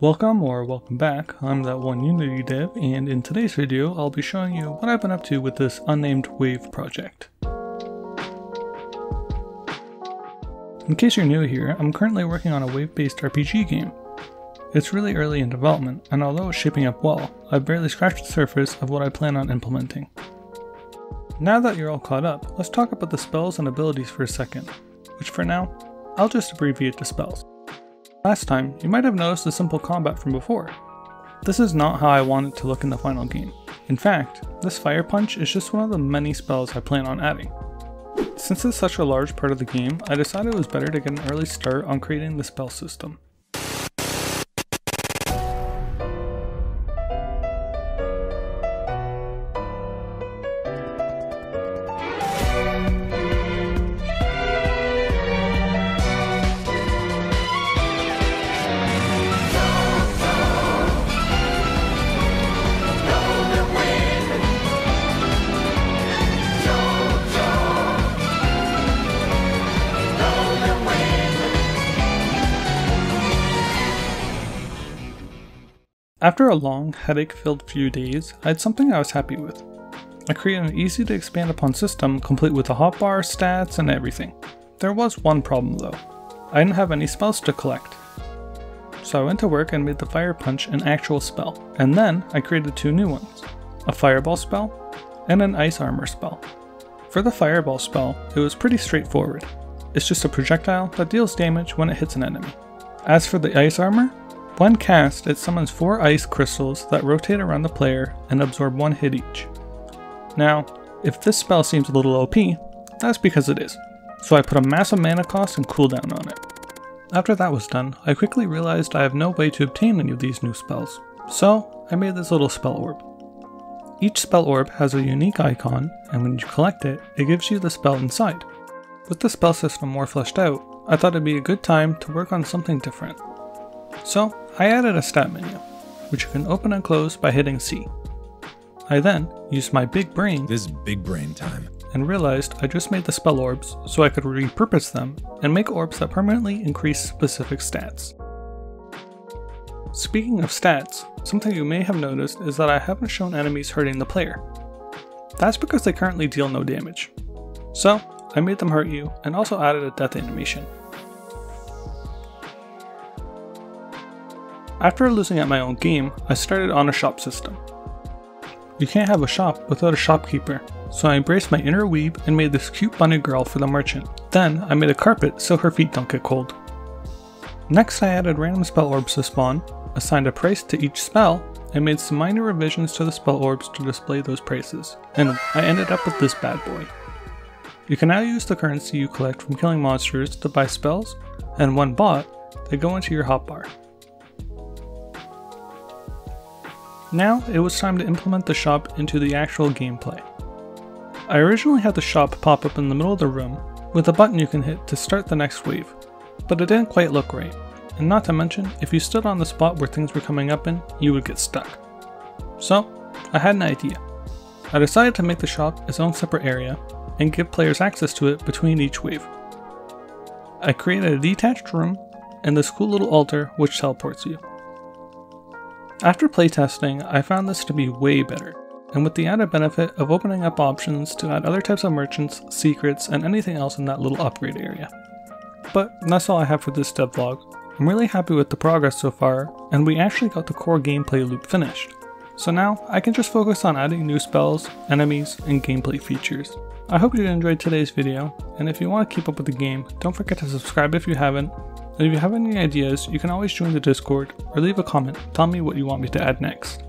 Welcome or welcome back, I'm that one Unity dev and in today's video I'll be showing you what I've been up to with this unnamed wave project. In case you're new here, I'm currently working on a wave-based RPG game. It's really early in development, and although it's shaping up well, I've barely scratched the surface of what I plan on implementing. Now that you're all caught up, let's talk about the spells and abilities for a second, which for now, I'll just abbreviate to spells. Last time, you might have noticed the simple combat from before. This is not how I want it to look in the final game. In fact, this Fire Punch is just one of the many spells I plan on adding. Since it's such a large part of the game, I decided it was better to get an early start on creating the spell system. After a long, headache-filled few days, I had something I was happy with. I created an easy to expand upon system complete with a hotbar, stats, and everything. There was one problem though. I didn't have any spells to collect. So I went to work and made the Fire Punch an actual spell, and then I created two new ones. A Fireball spell, and an Ice Armor spell. For the Fireball spell, it was pretty straightforward. It's just a projectile that deals damage when it hits an enemy. As for the Ice Armor, when cast, it summons 4 ice crystals that rotate around the player and absorb 1 hit each. Now, if this spell seems a little OP, that's because it is, so I put a massive mana cost and cooldown on it. After that was done, I quickly realized I have no way to obtain any of these new spells, so I made this little spell orb. Each spell orb has a unique icon, and when you collect it, it gives you the spell inside. With the spell system more fleshed out, I thought it'd be a good time to work on something different. So I added a stat menu, which you can open and close by hitting C. I then used my big brain This big brain time. and realized I just made the spell orbs so I could repurpose them and make orbs that permanently increase specific stats. Speaking of stats, something you may have noticed is that I haven't shown enemies hurting the player. That's because they currently deal no damage. So, I made them hurt you and also added a death animation. After losing at my own game, I started on a shop system. You can't have a shop without a shopkeeper, so I embraced my inner weeb and made this cute bunny girl for the merchant. Then I made a carpet so her feet don't get cold. Next I added random spell orbs to spawn, assigned a price to each spell, and made some minor revisions to the spell orbs to display those prices, and I ended up with this bad boy. You can now use the currency you collect from killing monsters to buy spells, and when bought, they go into your hotbar. Now it was time to implement the shop into the actual gameplay. I originally had the shop pop up in the middle of the room with a button you can hit to start the next wave, but it didn't quite look right, and not to mention, if you stood on the spot where things were coming up in, you would get stuck. So, I had an idea. I decided to make the shop its own separate area and give players access to it between each wave. I created a detached room and this cool little altar which teleports you. After playtesting, I found this to be way better, and with the added benefit of opening up options to add other types of merchants, secrets, and anything else in that little upgrade area. But that's all I have for this devlog. I'm really happy with the progress so far, and we actually got the core gameplay loop finished. So now, I can just focus on adding new spells, enemies, and gameplay features. I hope you enjoyed today's video, and if you want to keep up with the game, don't forget to subscribe if you haven't, and if you have any ideas, you can always join the Discord or leave a comment telling me what you want me to add next.